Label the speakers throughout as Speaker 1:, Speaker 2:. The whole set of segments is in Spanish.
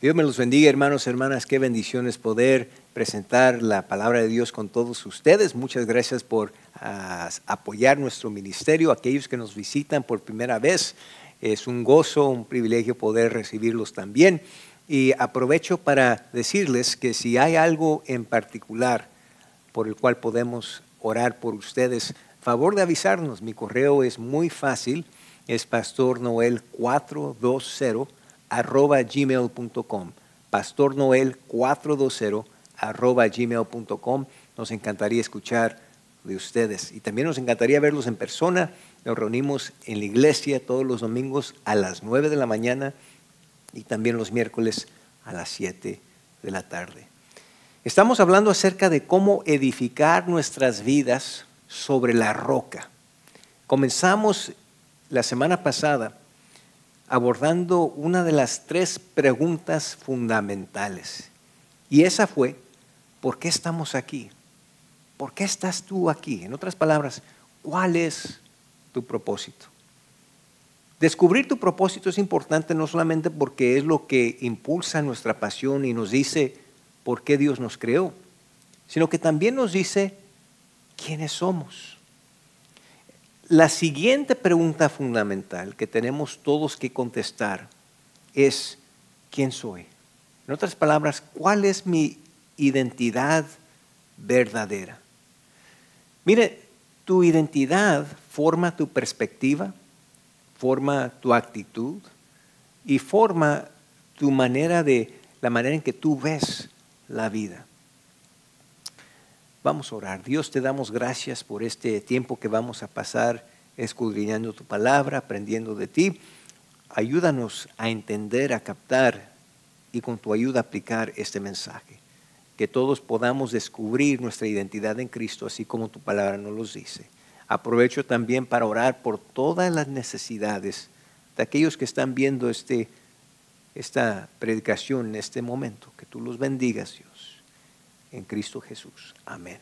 Speaker 1: Dios me los bendiga, hermanos, hermanas. Qué bendición es poder presentar la palabra de Dios con todos ustedes. Muchas gracias por apoyar nuestro ministerio. Aquellos que nos visitan por primera vez, es un gozo, un privilegio poder recibirlos también. Y aprovecho para decirles que si hay algo en particular por el cual podemos orar por ustedes, favor de avisarnos. Mi correo es muy fácil, es pastornoel420 arroba gmail.com. Pastor Noel 420 arroba gmail.com. Nos encantaría escuchar de ustedes y también nos encantaría verlos en persona. Nos reunimos en la iglesia todos los domingos a las 9 de la mañana y también los miércoles a las 7 de la tarde. Estamos hablando acerca de cómo edificar nuestras vidas sobre la roca. Comenzamos la semana pasada abordando una de las tres preguntas fundamentales. Y esa fue, ¿por qué estamos aquí? ¿Por qué estás tú aquí? En otras palabras, ¿cuál es tu propósito? Descubrir tu propósito es importante no solamente porque es lo que impulsa nuestra pasión y nos dice por qué Dios nos creó, sino que también nos dice quiénes somos. La siguiente pregunta fundamental que tenemos todos que contestar es, ¿quién soy? En otras palabras, ¿cuál es mi identidad verdadera? Mire, tu identidad forma tu perspectiva, forma tu actitud y forma tu manera de, la manera en que tú ves la vida. Vamos a orar. Dios, te damos gracias por este tiempo que vamos a pasar escudriñando tu palabra, aprendiendo de ti. Ayúdanos a entender, a captar y con tu ayuda aplicar este mensaje. Que todos podamos descubrir nuestra identidad en Cristo, así como tu palabra nos lo dice. Aprovecho también para orar por todas las necesidades de aquellos que están viendo este, esta predicación en este momento. Que tú los bendigas, Dios en Cristo Jesús. Amén.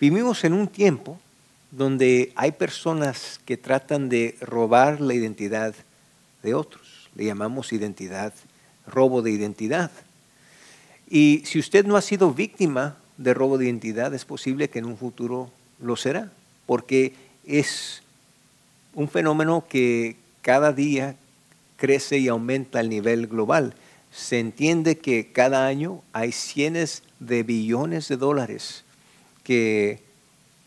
Speaker 1: Vivimos en un tiempo donde hay personas que tratan de robar la identidad de otros. Le llamamos identidad, robo de identidad. Y si usted no ha sido víctima de robo de identidad, es posible que en un futuro lo será, porque es un fenómeno que cada día crece y aumenta a nivel global se entiende que cada año hay cientos de billones de dólares que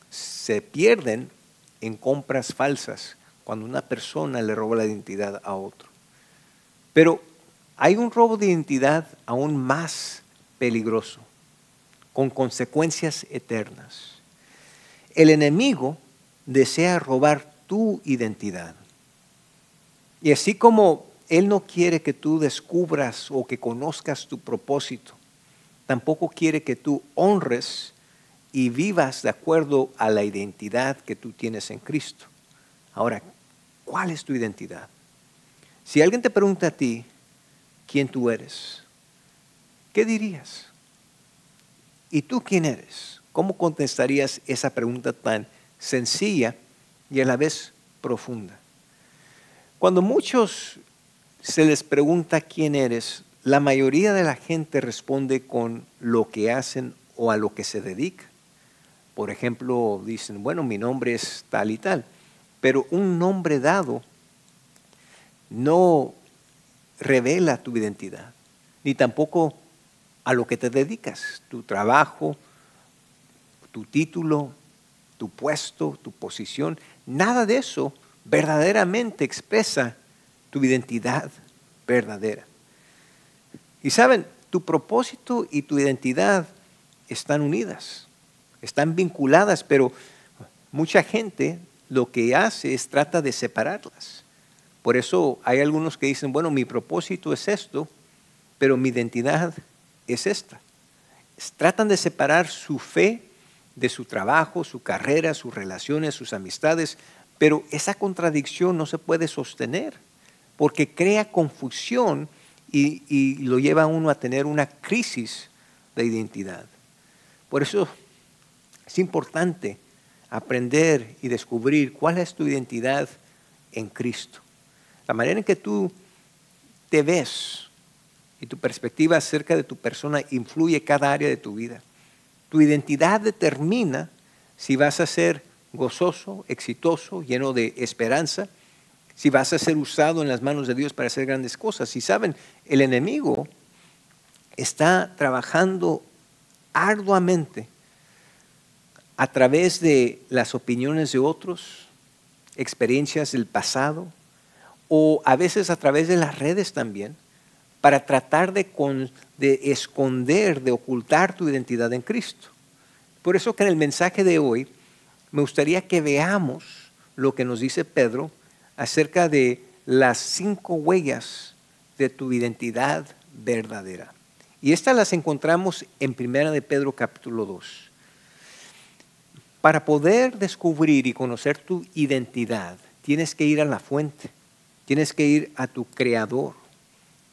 Speaker 1: se pierden en compras falsas cuando una persona le roba la identidad a otro. Pero hay un robo de identidad aún más peligroso, con consecuencias eternas. El enemigo desea robar tu identidad. Y así como él no quiere que tú descubras o que conozcas tu propósito. Tampoco quiere que tú honres y vivas de acuerdo a la identidad que tú tienes en Cristo. Ahora, ¿cuál es tu identidad? Si alguien te pregunta a ti quién tú eres, ¿qué dirías? ¿Y tú quién eres? ¿Cómo contestarías esa pregunta tan sencilla y a la vez profunda? Cuando muchos se les pregunta quién eres, la mayoría de la gente responde con lo que hacen o a lo que se dedica. Por ejemplo, dicen, bueno, mi nombre es tal y tal, pero un nombre dado no revela tu identidad, ni tampoco a lo que te dedicas, tu trabajo, tu título, tu puesto, tu posición, nada de eso verdaderamente expresa tu identidad verdadera. Y saben, tu propósito y tu identidad están unidas, están vinculadas, pero mucha gente lo que hace es trata de separarlas. Por eso hay algunos que dicen, bueno, mi propósito es esto, pero mi identidad es esta. Tratan de separar su fe de su trabajo, su carrera, sus relaciones, sus amistades, pero esa contradicción no se puede sostener porque crea confusión y, lo lleva a uno a tener una crisis de identidad. Por eso es importante aprender y descubrir cuál es tu identidad en Cristo. La manera en que tú te ves y tu perspectiva acerca de tu persona influye cada área de tu vida. Tu identidad determina si vas a ser gozoso, exitoso, lleno de esperanza, si vas a ser usado en las manos de Dios para hacer grandes cosas. Y saben, el enemigo está trabajando arduamente a través de las opiniones de otros, experiencias del pasado, o a veces a través de las redes también, para tratar de, de esconder, de ocultar tu identidad en Cristo. Por eso que en el mensaje de hoy me gustaría que veamos lo que nos dice Pedro acerca de las cinco huellas de tu identidad verdadera. Y estas las encontramos en Primera de Pedro capítulo 2. Para poder descubrir y conocer tu identidad, tienes que ir a la fuente, tienes que ir a tu creador.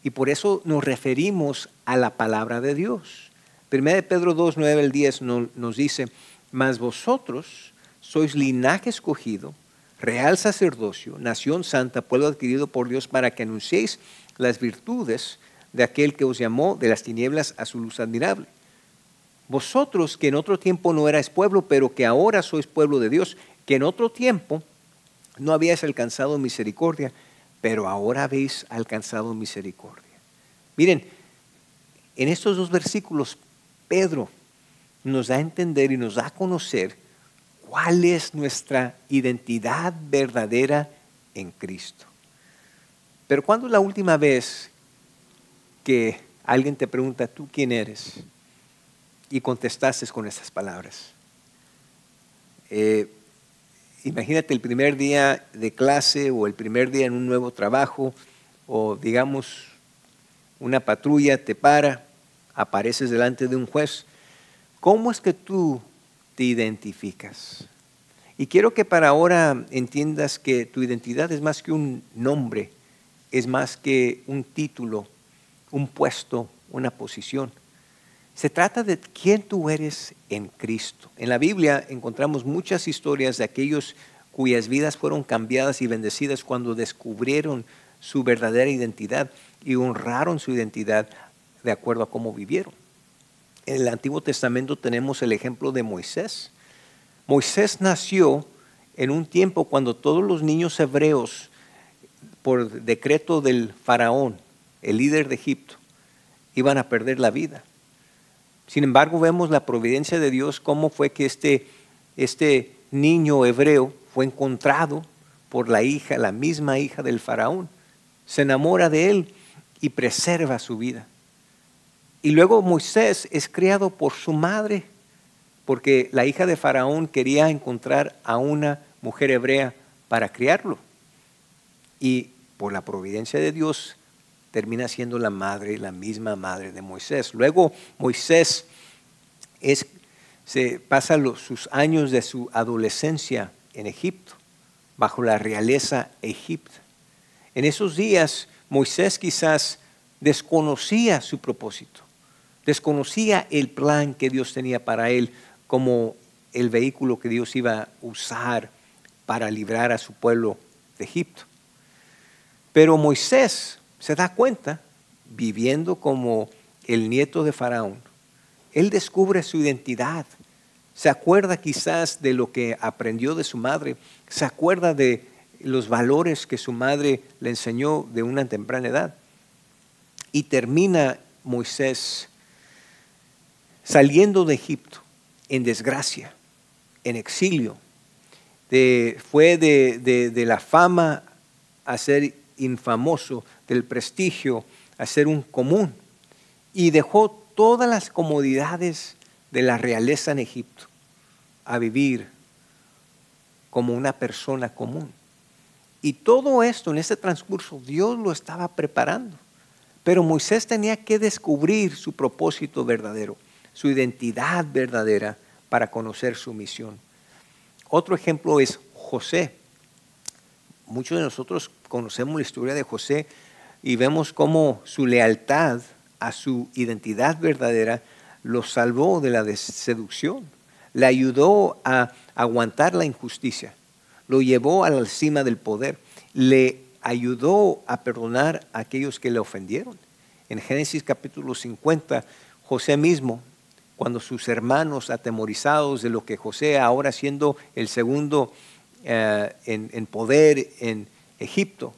Speaker 1: Y por eso nos referimos a la palabra de Dios. Primera de Pedro 2, 9 al 10 nos dice, mas vosotros sois linaje escogido, real sacerdocio, nación santa, pueblo adquirido por Dios para que anunciéis las virtudes de aquel que os llamó de las tinieblas a su luz admirable. Vosotros que en otro tiempo no erais pueblo, pero que ahora sois pueblo de Dios, que en otro tiempo no habíais alcanzado misericordia, pero ahora habéis alcanzado misericordia. Miren, en estos dos versículos, Pedro nos da a entender y nos da a conocer cuál es nuestra identidad verdadera en Cristo. Pero ¿cuándo es la última vez que alguien te pregunta, ¿tú quién eres? Y contestaste con estas palabras. Eh, imagínate el primer día de clase o el primer día en un nuevo trabajo o digamos una patrulla te para, apareces delante de un juez. ¿Cómo es que tú te identificas? Y quiero que para ahora entiendas que tu identidad es más que un nombre, es más que un título, un puesto, una posición. Se trata de quién tú eres en Cristo. En la Biblia encontramos muchas historias de aquellos cuyas vidas fueron cambiadas y bendecidas cuando descubrieron su verdadera identidad y honraron su identidad de acuerdo a cómo vivieron. En el Antiguo Testamento tenemos el ejemplo de Moisés. Moisés nació en un tiempo cuando todos los niños hebreos, por decreto del faraón, el líder de Egipto, iban a perder la vida. Sin embargo, vemos la providencia de Dios, cómo fue que este, este niño hebreo fue encontrado por la hija, la misma hija del faraón. Se enamora de él y preserva su vida. Y luego Moisés es criado por su madre, porque la hija de Faraón quería encontrar a una mujer hebrea para criarlo. Y por la providencia de Dios termina siendo la madre, la misma madre de Moisés. Luego Moisés se pasa los, sus años de su adolescencia en Egipto, bajo la realeza egipcia. En esos días Moisés quizás desconocía su propósito, desconocía el plan que Dios tenía para él como el vehículo que Dios iba a usar para librar a su pueblo de Egipto. Pero Moisés se da cuenta, viviendo como el nieto de Faraón, él descubre su identidad, se acuerda quizás de lo que aprendió de su madre, se acuerda de los valores que su madre le enseñó de una temprana edad. Y termina Moisés saliendo de Egipto en desgracia, en exilio. fue de, de la fama a ser infamoso, del prestigio a ser un común. Y dejó todas las comodidades de la realeza en Egipto a vivir como una persona común. Y todo esto en este transcurso Dios lo estaba preparando. Pero Moisés tenía que descubrir su propósito verdadero, su identidad verdadera para conocer su misión. Otro ejemplo es José. Muchos de nosotros conocemos la historia de José y vemos cómo su lealtad a su identidad verdadera lo salvó de la seducción, le ayudó a aguantar la injusticia, lo llevó a la cima del poder, le ayudó a perdonar a aquellos que le ofendieron. En Génesis capítulo 50, José mismo, cuando sus hermanos atemorizados de lo que José, ahora siendo el segundo eh, en, en poder en Egipto,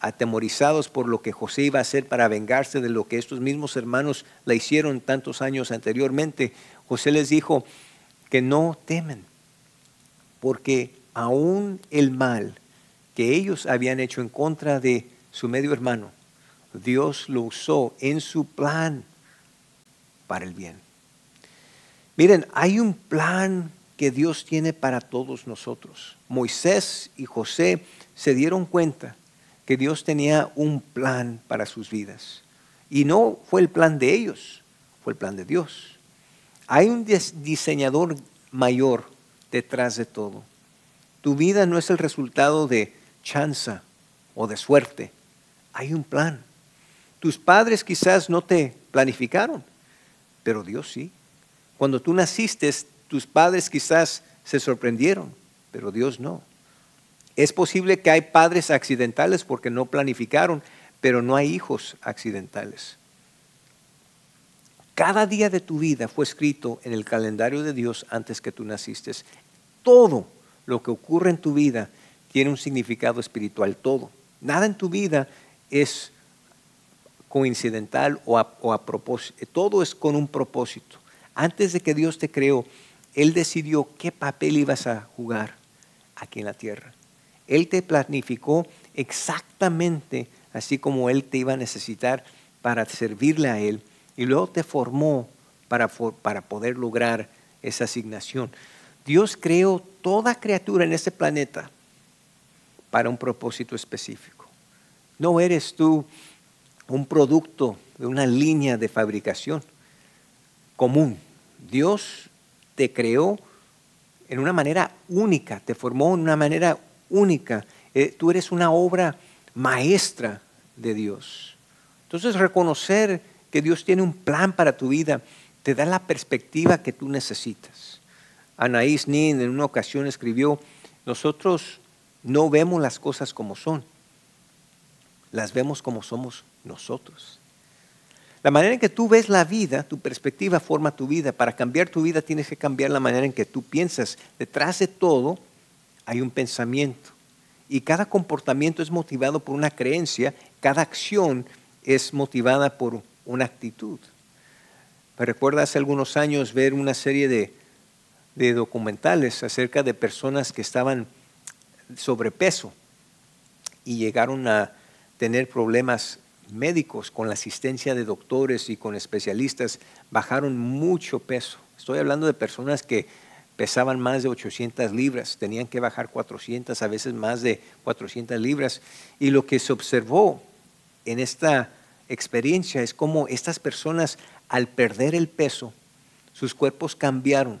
Speaker 1: atemorizados por lo que José iba a hacer para vengarse de lo que estos mismos hermanos le hicieron tantos años anteriormente, José les dijo que no temen, porque aún el mal que ellos habían hecho en contra de su medio hermano, Dios lo usó en su plan para el bien. Miren, hay un plan que Dios tiene para todos nosotros. Moisés y José se dieron cuenta que Dios tenía un plan para sus vidas. Y no fue el plan de ellos, fue el plan de Dios. Hay un diseñador mayor detrás de todo. Tu vida no es el resultado de chanza o de suerte. Hay un plan. Tus padres quizás no te planificaron, pero Dios sí. Cuando tú naciste, tus padres quizás se sorprendieron, pero Dios no. Es posible que hay padres accidentales porque no planificaron, pero no hay hijos accidentales. Cada día de tu vida fue escrito en el calendario de Dios antes que tú naciste. Todo lo que ocurre en tu vida tiene un significado espiritual, todo. Nada en tu vida es coincidental o a, propósito. Todo es con un propósito. Antes de que Dios te creó, Él decidió qué papel ibas a jugar aquí en la tierra. Él te planificó exactamente así como Él te iba a necesitar para servirle a Él y luego te formó para, para poder lograr esa asignación. Dios creó toda criatura en este planeta para un propósito específico. No eres tú un producto de una línea de fabricación común. Dios te creó en una manera única, te formó en una manera única. Eh, tú eres una obra maestra de Dios. Entonces reconocer que Dios tiene un plan para tu vida te da la perspectiva que tú necesitas. Anaís Nin en una ocasión escribió, nosotros no vemos las cosas como son, las vemos como somos nosotros. La manera en que tú ves la vida, tu perspectiva forma tu vida. Para cambiar tu vida tienes que cambiar la manera en que tú piensas. Detrás de todo hay un pensamiento. Y cada comportamiento es motivado por una creencia, cada acción es motivada por una actitud. Me recuerda hace algunos años ver una serie de, de documentales acerca de personas que estaban sobrepeso y llegaron a tener problemas médicos con la asistencia de doctores y con especialistas, bajaron mucho peso. Estoy hablando de personas que pesaban más de 800 libras, tenían que bajar 400, a veces más de 400 libras. Y lo que se observó en esta experiencia es cómo estas personas al perder el peso, sus cuerpos cambiaron,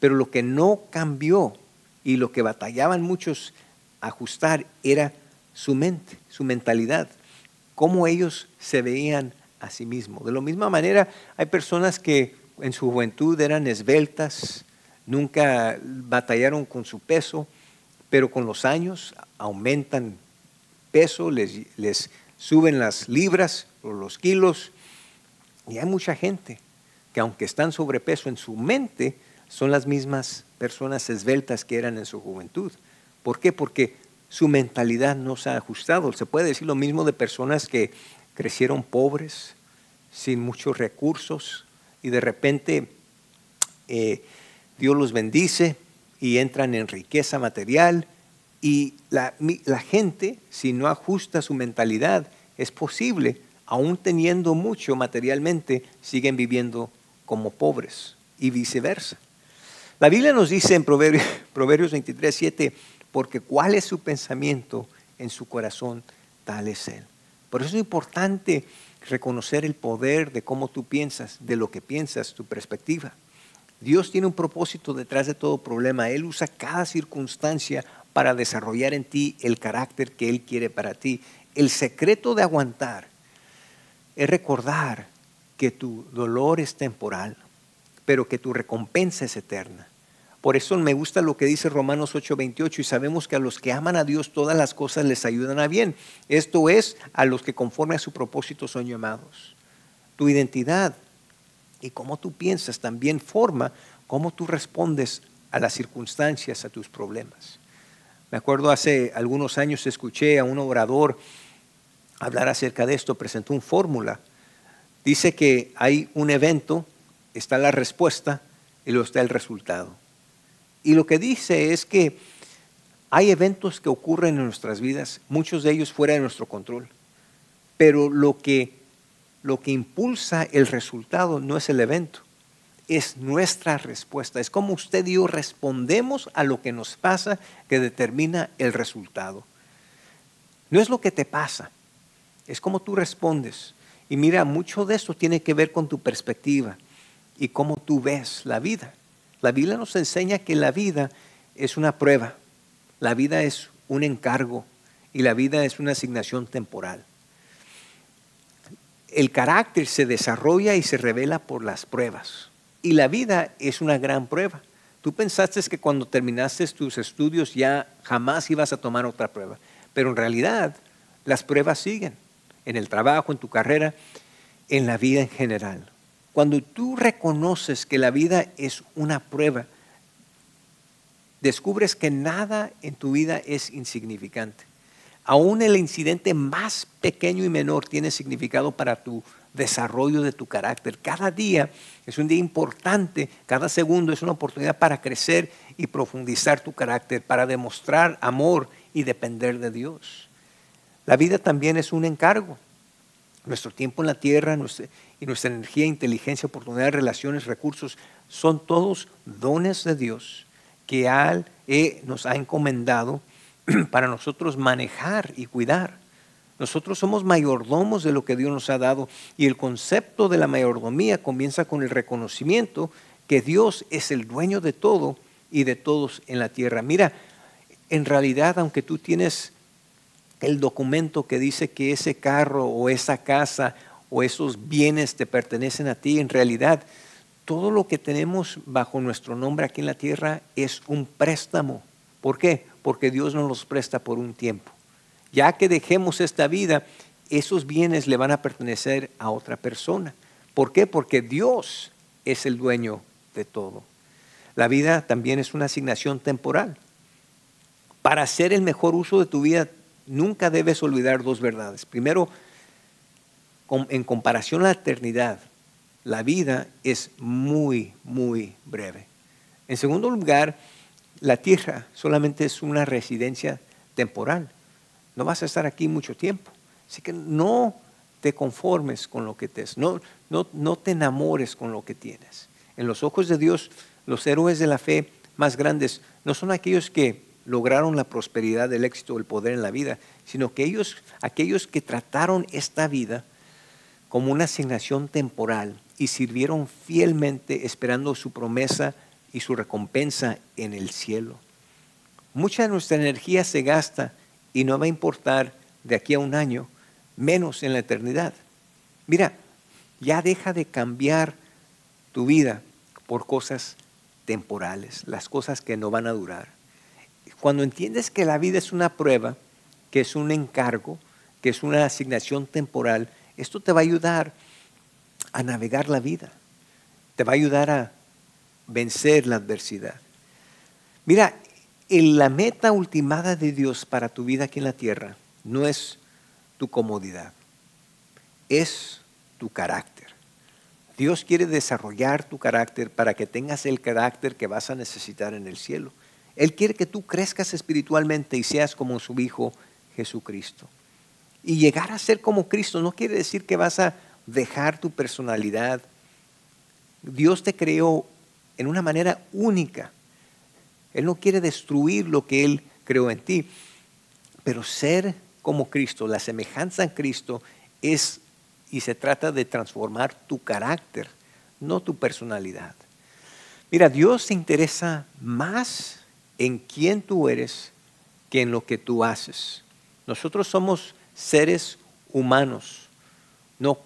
Speaker 1: pero lo que no cambió y lo que batallaban muchos ajustar era su mente, su mentalidad, cómo ellos se veían a sí mismos. De la misma manera, hay personas que en su juventud eran esbeltas, nunca batallaron con su peso, pero con los años aumentan peso, les, suben las libras o los kilos, y hay mucha gente que aunque están sobrepeso en su mente, son las mismas personas esbeltas que eran en su juventud. ¿Por qué? Porque su mentalidad no se ha ajustado. Se puede decir lo mismo de personas que crecieron pobres, sin muchos recursos, y de repente eh, Dios los bendice y entran en riqueza material y la, gente, si no ajusta su mentalidad, es posible, aún teniendo mucho materialmente, siguen viviendo como pobres y viceversa. La Biblia nos dice en Proverbios, Proverbios 23, 7, porque cuál es su pensamiento en su corazón, tal es él. Por eso es importante reconocer el poder de cómo tú piensas, de lo que piensas, tu perspectiva. Dios tiene un propósito detrás de todo problema. Él usa cada circunstancia para desarrollar en ti el carácter que Él quiere para ti. El secreto de aguantar es recordar que tu dolor es temporal, pero que tu recompensa es eterna. Por eso me gusta lo que dice Romanos 8:28 y sabemos que a los que aman a Dios todas las cosas les ayudan a bien. Esto es a los que conforme a su propósito son llamados. Tu identidad y cómo tú piensas también forma cómo tú respondes a las circunstancias, a tus problemas. Me acuerdo hace algunos años escuché a un orador hablar acerca de esto, presentó una fórmula. Dice que hay un evento, está la respuesta y luego está el resultado. Y lo que dice es que hay eventos que ocurren en nuestras vidas, muchos de ellos fuera de nuestro control, pero lo que, lo que impulsa el resultado no es el evento, es nuestra respuesta. Es como usted y yo respondemos a lo que nos pasa que determina el resultado. No es lo que te pasa, es como tú respondes. Y mira, mucho de esto tiene que ver con tu perspectiva y cómo tú ves la vida. La Biblia nos enseña que la vida es una prueba, la vida es un encargo y la vida es una asignación temporal. El carácter se desarrolla y se revela por las pruebas. Y la vida es una gran prueba. Tú pensaste que cuando terminaste tus estudios ya jamás ibas a tomar otra prueba, pero en realidad las pruebas siguen en el trabajo, en tu carrera, en la vida en general. Cuando tú reconoces que la vida es una prueba, descubres que nada en tu vida es insignificante. Aún el incidente más pequeño y menor tiene significado para tu desarrollo de tu carácter. Cada día es un día importante, cada segundo es una oportunidad para crecer y profundizar tu carácter, para demostrar amor y depender de Dios. La vida también es un encargo. Nuestro tiempo en la tierra y nuestra energía, inteligencia, oportunidades, relaciones, recursos, son todos dones de Dios que Él eh, nos ha encomendado para nosotros manejar y cuidar. Nosotros somos mayordomos de lo que Dios nos ha dado y el concepto de la mayordomía comienza con el reconocimiento que Dios es el dueño de todo y de todos en la tierra. Mira, en realidad, aunque tú tienes el documento que dice que ese carro o esa casa o esos bienes te pertenecen a ti, en realidad todo lo que tenemos bajo nuestro nombre aquí en la tierra es un préstamo. ¿Por qué? Porque Dios nos los presta por un tiempo. Ya que dejemos esta vida, esos bienes le van a pertenecer a otra persona. ¿Por qué? Porque Dios es el dueño de todo. La vida también es una asignación temporal. Para hacer el mejor uso de tu vida, nunca debes olvidar dos verdades. Primero, en comparación a la eternidad, la vida es muy, muy breve. En segundo lugar, la tierra solamente es una residencia temporal no vas a estar aquí mucho tiempo. Así que no te conformes con lo que te es, no, no, no te enamores con lo que tienes. En los ojos de Dios, los héroes de la fe más grandes no son aquellos que lograron la prosperidad, el éxito, el poder en la vida, sino que ellos, aquellos que trataron esta vida como una asignación temporal y sirvieron fielmente esperando su promesa y su recompensa en el cielo. Mucha de nuestra energía se gasta y no va a importar de aquí a un año, menos en la eternidad. Mira, ya deja de cambiar tu vida por cosas temporales, las cosas que no van a durar. Cuando entiendes que la vida es una prueba, que es un encargo, que es una asignación temporal, esto te va a ayudar a navegar la vida, te va a ayudar a vencer la adversidad. Mira, la meta ultimada de Dios para tu vida aquí en la tierra no es tu comodidad, es tu carácter. Dios quiere desarrollar tu carácter para que tengas el carácter que vas a necesitar en el cielo. Él quiere que tú crezcas espiritualmente y seas como su Hijo Jesucristo. Y llegar a ser como Cristo no quiere decir que vas a dejar tu personalidad. Dios te creó en una manera única él no quiere destruir lo que Él creó en ti, pero ser como Cristo, la semejanza en Cristo es y se trata de transformar tu carácter, no tu personalidad. Mira, Dios se interesa más en quién tú eres que en lo que tú haces. Nosotros somos seres humanos, no,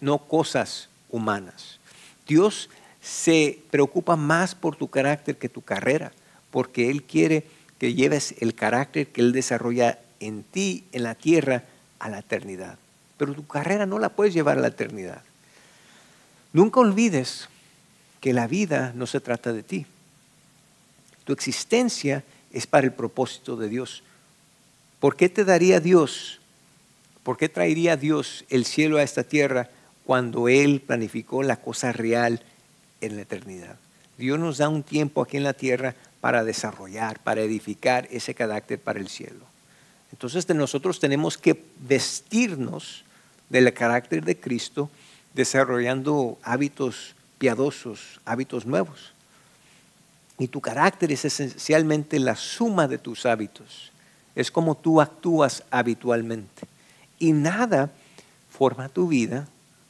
Speaker 1: no cosas humanas. Dios se preocupa más por tu carácter que tu carrera, porque Él quiere que lleves el carácter que Él desarrolla en ti, en la tierra, a la eternidad. Pero tu carrera no la puedes llevar a la eternidad. Nunca olvides que la vida no se trata de ti. Tu existencia es para el propósito de Dios. ¿Por qué te daría Dios? ¿Por qué traería Dios el cielo a esta tierra cuando Él planificó la cosa real en la eternidad? Dios nos da un tiempo aquí en la tierra para desarrollar, para edificar ese carácter para el cielo. Entonces nosotros tenemos que vestirnos del carácter de Cristo, desarrollando hábitos piadosos, hábitos nuevos. Y tu carácter es esencialmente la suma de tus hábitos. Es como tú actúas habitualmente. Y nada forma tu vida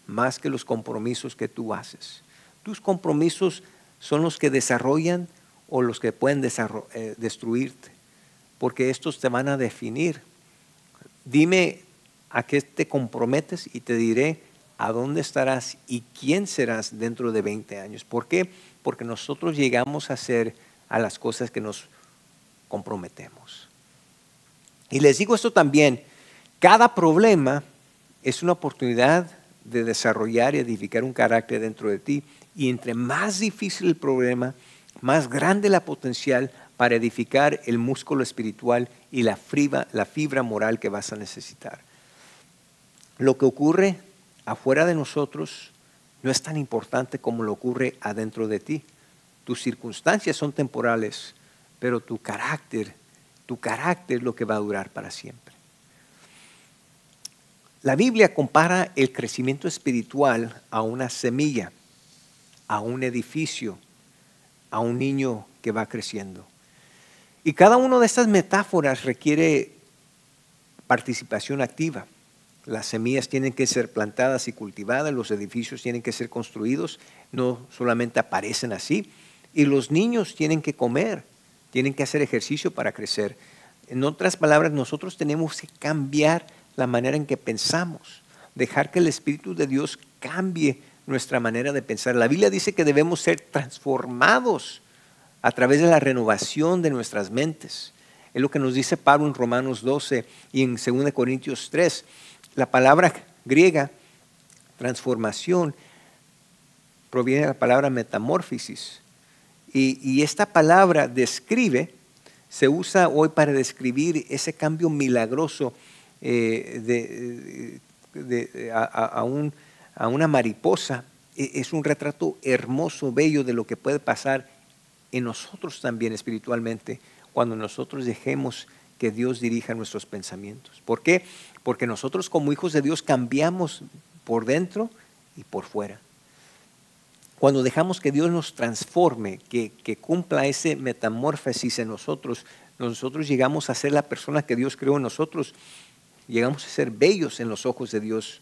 Speaker 1: más que los compromisos que tú haces. Tus compromisos son los que desarrollan o los que pueden eh, destruirte, porque estos te van a definir. Dime a qué te comprometes y te diré a dónde estarás y quién serás dentro de 20 años. ¿Por qué? Porque nosotros llegamos a ser a las cosas que nos comprometemos. Y les digo esto también, cada problema es una oportunidad de desarrollar y edificar un carácter dentro de ti. Y entre más difícil el problema, más grande la potencial para edificar el músculo espiritual y la fibra, la fibra moral que vas a necesitar. Lo que ocurre afuera de nosotros no es tan importante como lo ocurre adentro de ti. Tus circunstancias son temporales, pero tu carácter, tu carácter es lo que va a durar para siempre. La Biblia compara el crecimiento espiritual a una semilla, a un edificio, a un niño que va creciendo. Y cada una de estas metáforas requiere participación activa. Las semillas tienen que ser plantadas y cultivadas, los edificios tienen que ser construidos, no solamente aparecen así. Y los niños tienen que comer, tienen que hacer ejercicio para crecer. En otras palabras, nosotros tenemos que cambiar la manera en que pensamos, dejar que el Espíritu de Dios cambie nuestra manera de pensar. La Biblia dice que debemos ser transformados a través de la renovación de nuestras mentes. Es lo que nos dice Pablo en Romanos 12 y en 2 Corintios 3. La palabra griega, transformación, proviene de la palabra metamorfosis. Y, esta palabra describe, se usa hoy para describir ese cambio milagroso eh, de, a, un a una mariposa, e, es un retrato hermoso, bello de lo que puede pasar en nosotros también espiritualmente cuando nosotros dejemos que Dios dirija nuestros pensamientos. ¿Por qué? Porque nosotros como hijos de Dios cambiamos por dentro y por fuera. Cuando dejamos que Dios nos transforme, que, que cumpla ese metamorfosis en nosotros, nosotros llegamos a ser la persona que Dios creó en nosotros, llegamos a ser bellos en los ojos de Dios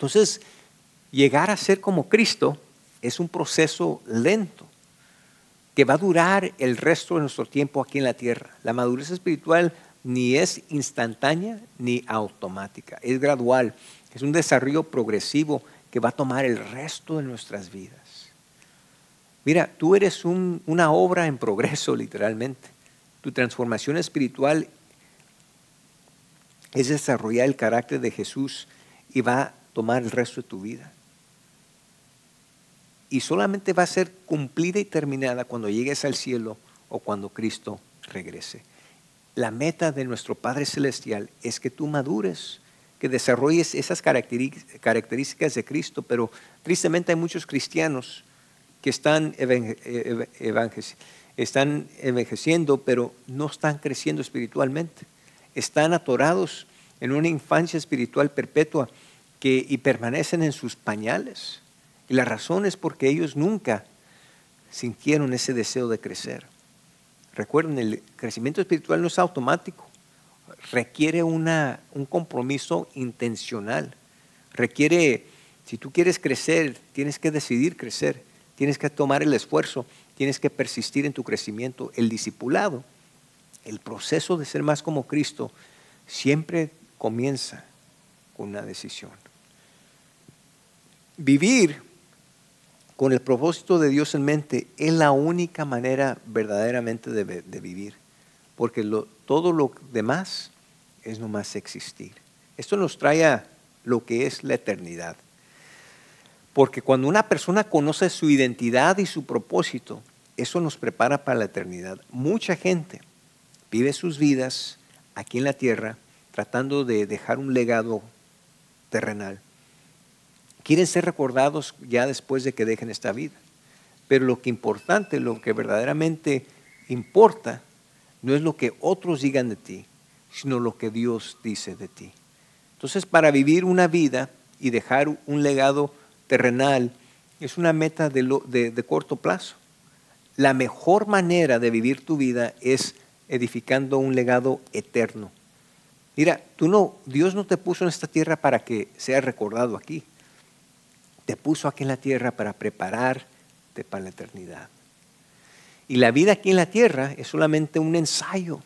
Speaker 1: entonces, llegar a ser como Cristo es un proceso lento que va a durar el resto de nuestro tiempo aquí en la tierra. La madurez espiritual ni es instantánea ni automática, es gradual, es un desarrollo progresivo que va a tomar el resto de nuestras vidas. Mira, tú eres una obra en progreso literalmente. Tu transformación espiritual es desarrollar el carácter de Jesús y va tomar el resto de tu vida. Y solamente va a ser cumplida y terminada cuando llegues al cielo o cuando Cristo regrese. La meta de nuestro Padre Celestial es que tú madures, que desarrolles esas características de Cristo, pero tristemente hay muchos cristianos que están, están envejeciendo, pero no están creciendo espiritualmente. Están atorados en una infancia espiritual perpetua que, y permanecen en sus pañales. Y la razón es porque ellos nunca sintieron ese deseo de crecer. Recuerden, el crecimiento espiritual no es automático, requiere una, un compromiso intencional, requiere, si tú quieres crecer, tienes que decidir crecer, tienes que tomar el esfuerzo, tienes que persistir en tu crecimiento. El discipulado, el proceso de ser más como Cristo, siempre comienza con una decisión. Vivir con el propósito de Dios en mente, es la única manera verdaderamente de, vivir. Porque todo lo demás es nomás existir. Esto nos trae a lo que es la eternidad. Porque cuando una persona conoce su identidad y su propósito, eso nos prepara para la eternidad. Mucha gente vive sus vidas aquí en la tierra tratando de dejar un legado terrenal. Quieren ser recordados ya después de que dejen esta vida. Pero lo que importante, lo que verdaderamente importa, no es lo que otros digan de ti, sino lo que Dios dice de ti. Entonces, para vivir una vida y dejar un legado terrenal es una meta de, corto plazo. La mejor manera de vivir tu vida es edificando un legado eterno. Mira, tú no, Dios no te puso en esta tierra para que seas recordado aquí. Te puso aquí en la tierra para prepararte para la eternidad. Y la vida aquí en la tierra es solamente un ensayo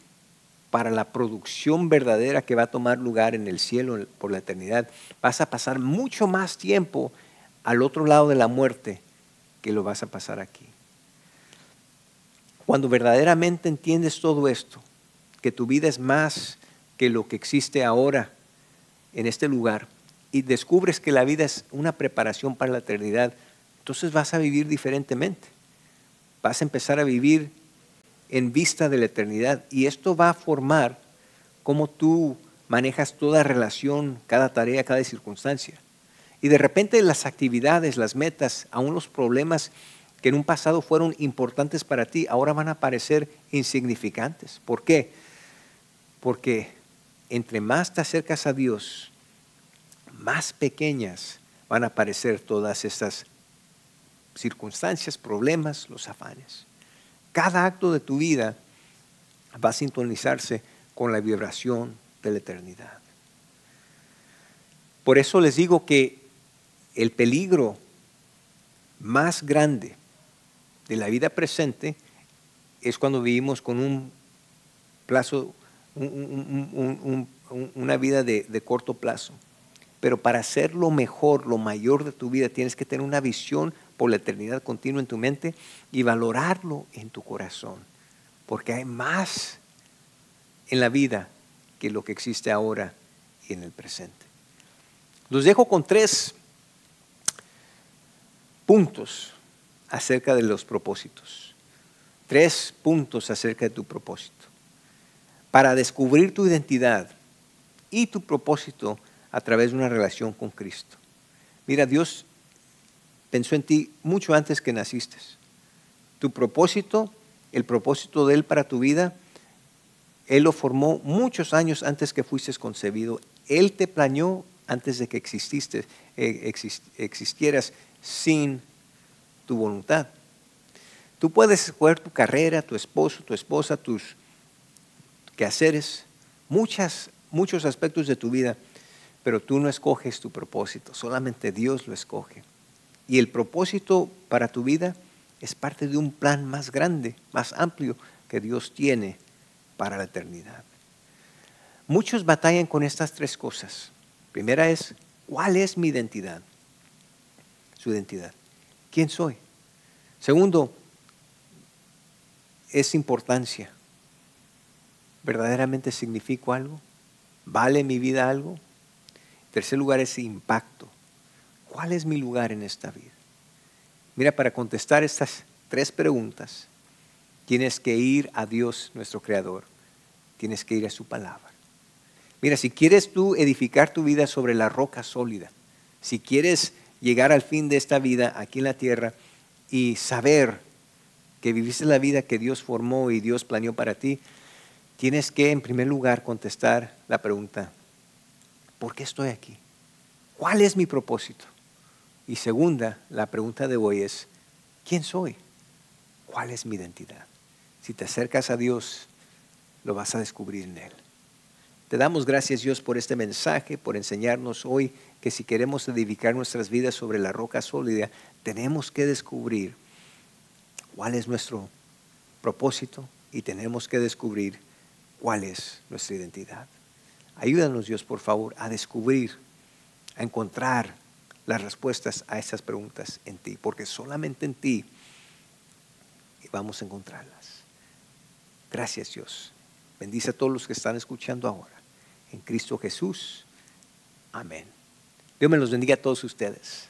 Speaker 1: para la producción verdadera que va a tomar lugar en el cielo por la eternidad. Vas a pasar mucho más tiempo al otro lado de la muerte que lo vas a pasar aquí. Cuando verdaderamente entiendes todo esto, que tu vida es más que lo que existe ahora en este lugar, y descubres que la vida es una preparación para la eternidad, entonces vas a vivir diferentemente. Vas a empezar a vivir en vista de la eternidad. Y esto va a formar cómo tú manejas toda relación, cada tarea, cada circunstancia. Y de repente las actividades, las metas, aún los problemas que en un pasado fueron importantes para ti, ahora van a parecer insignificantes. ¿Por qué? Porque entre más te acercas a Dios, más pequeñas van a parecer todas estas circunstancias, problemas, los afanes. Cada acto de tu vida va a sintonizarse con la vibración de la eternidad. Por eso les digo que el peligro más grande de la vida presente es cuando vivimos con un plazo, una vida de, corto plazo. Pero para hacer lo mejor, lo mayor de tu vida, tienes que tener una visión por la eternidad continua en tu mente y valorarlo en tu corazón. Porque hay más en la vida que lo que existe ahora y en el presente. Los dejo con tres puntos acerca de los propósitos. Tres puntos acerca de tu propósito. Para descubrir tu identidad y tu propósito a través de una relación con Cristo. Mira, Dios pensó en ti mucho antes que naciste. Tu propósito, el propósito de Él para tu vida, Él lo formó muchos años antes que fuiste concebido. Él te planeó antes de que exististe, eh, existieras sin tu voluntad. Tú puedes escoger tu carrera, tu esposo, tu esposa, tus quehaceres, muchas, muchos aspectos de tu vida, pero tú no escoges tu propósito, solamente Dios lo escoge. Y el propósito para tu vida es parte de un plan más grande, más amplio que Dios tiene para la eternidad. Muchos batallan con estas tres cosas. Primera es, ¿cuál es mi identidad? Su identidad. ¿Quién soy? Segundo, es importancia. ¿Verdaderamente significo algo? ¿Vale mi vida algo? tercer lugar es impacto. ¿Cuál es mi lugar en esta vida? Mira, para contestar estas tres preguntas, tienes que ir a Dios, nuestro Creador. Tienes que ir a su palabra. Mira, si quieres tú edificar tu vida sobre la roca sólida, si quieres llegar al fin de esta vida aquí en la tierra y saber que viviste la vida que Dios formó y Dios planeó para ti, tienes que en primer lugar contestar la pregunta, ¿por qué estoy aquí? ¿Cuál es mi propósito? Y segunda, la pregunta de hoy es, ¿quién soy? ¿Cuál es mi identidad? Si te acercas a Dios, lo vas a descubrir en Él. Te damos gracias Dios por este mensaje, por enseñarnos hoy que si queremos edificar nuestras vidas sobre la roca sólida, tenemos que descubrir cuál es nuestro propósito y tenemos que descubrir cuál es nuestra identidad. Ayúdanos Dios, por favor, a descubrir, a encontrar las respuestas a esas preguntas en ti, porque solamente en ti vamos a encontrarlas. Gracias Dios. Bendice a todos los que están escuchando ahora en Cristo Jesús. Amén. Dios me los bendiga a todos ustedes.